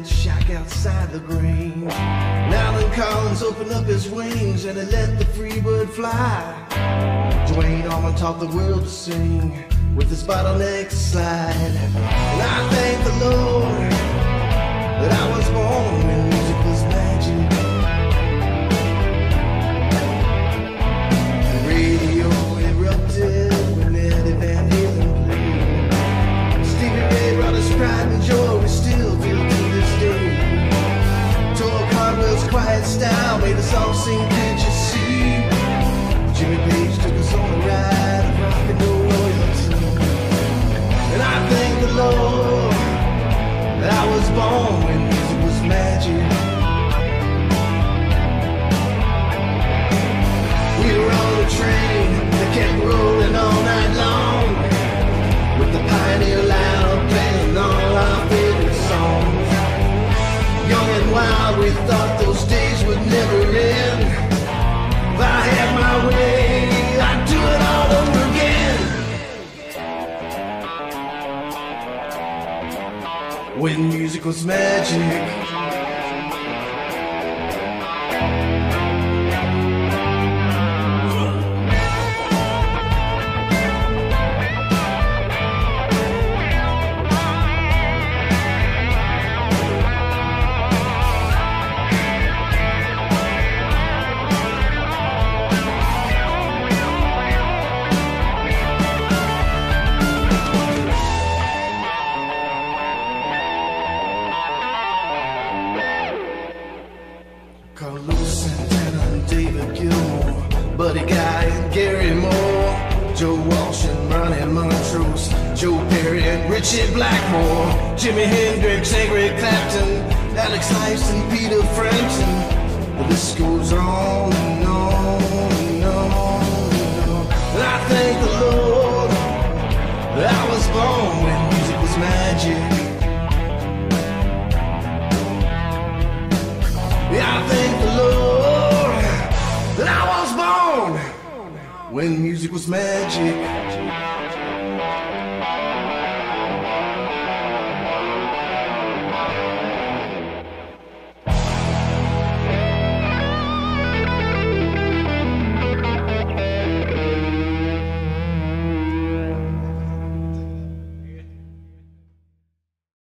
that shack outside the grange. Allen Collins opened up his wings and he let the free bird fly. Duane Allman taught the world to sing with his bottleneck slide. Sing, can't you see? Jimmy Page took us on a ride of rock and roll royalty. And I thank the Lord that I was born when music was magic. When music was magic. Carlos Santana and David Gilmour, Buddy Guy and Gary Moore, Joe Walsh and Ronnie Montrose, Joe Perry and Ritchie Blackmore, Jimi Hendrix, Eric Clapton, Alex Lifeson, Peter Frampton. The list goes on and on when music was magic.